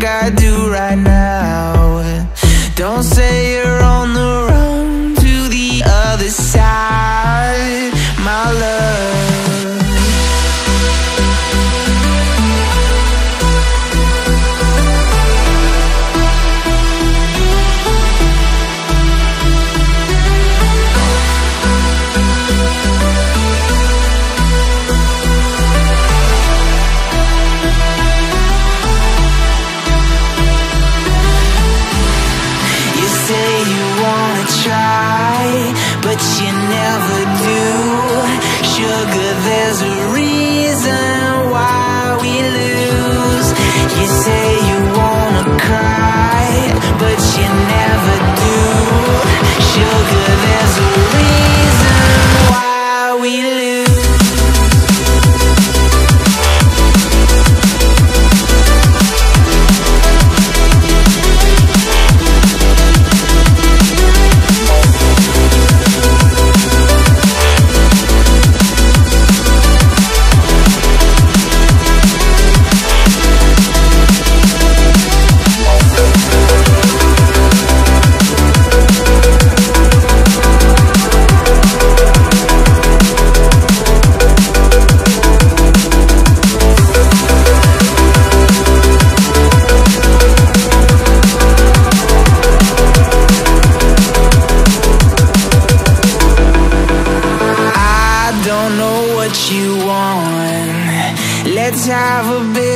like I do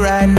right